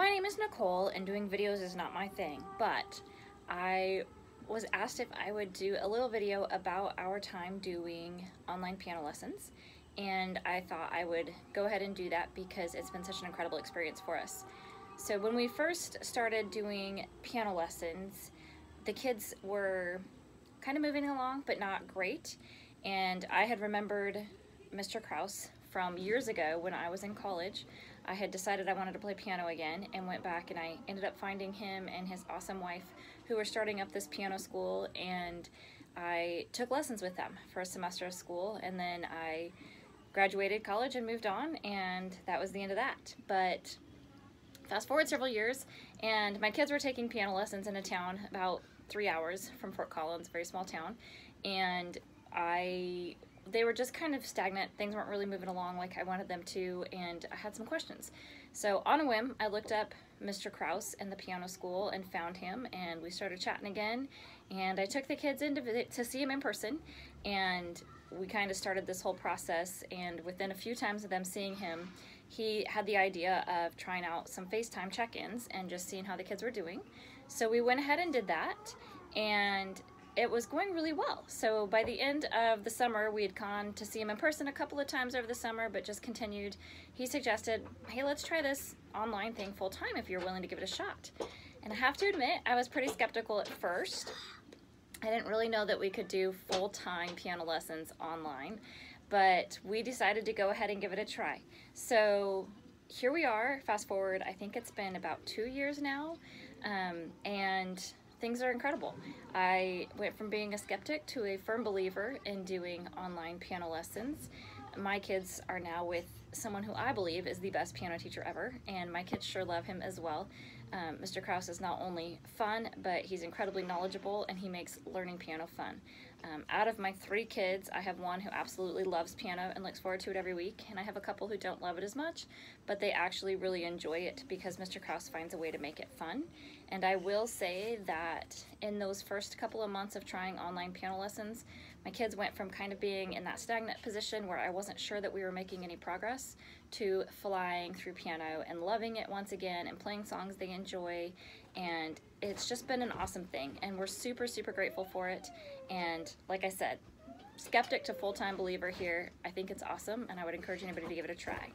My name is Nicole and doing videos is not my thing, but I was asked if I would do a little video about our time doing online piano lessons and I thought I would go ahead and do that because it's been such an incredible experience for us. So when we first started doing piano lessons, the kids were kind of moving along but not great and I had remembered Mr. Kraus from years ago when I was in college. I had decided I wanted to play piano again and went back and I ended up finding him and his awesome wife who were starting up this piano school and I took lessons with them for a semester of school and then I graduated college and moved on and that was the end of that. But fast forward several years and my kids were taking piano lessons in a town about three hours from Fort Collins, very small town, and I they were just kind of stagnant. Things weren't really moving along like I wanted them to, and I had some questions. So on a whim, I looked up Mr. Kraus in the piano school and found him, and we started chatting again. And I took the kids in to, visit, to see him in person, and we kind of started this whole process. And within a few times of them seeing him, he had the idea of trying out some FaceTime check-ins and just seeing how the kids were doing. So we went ahead and did that, and it was going really well. So by the end of the summer, we had gone to see him in person a couple of times over the summer, but just continued. He suggested, hey, let's try this online thing full time if you're willing to give it a shot. And I have to admit, I was pretty skeptical at first. I didn't really know that we could do full-time piano lessons online, but we decided to go ahead and give it a try. So here we are, fast forward, I think it's been about two years now, um, things are incredible. I went from being a skeptic to a firm believer in doing online piano lessons. My kids are now with someone who I believe is the best piano teacher ever, and my kids sure love him as well. Um, Mr. Kraus is not only fun, but he's incredibly knowledgeable and he makes learning piano fun. Um, out of my three kids, I have one who absolutely loves piano and looks forward to it every week, and I have a couple who don't love it as much, but they actually really enjoy it because Mr. Kraus finds a way to make it fun. And I will say that in those first couple of months of trying online piano lessons, my kids went from kind of being in that stagnant position where I wasn't sure that we were making any progress to flying through piano and loving it once again and playing songs they enjoy. And it's just been an awesome thing. And we're super super grateful for it. And like I said skeptic to full-time believer here I think it's awesome. And I would encourage anybody to give it a try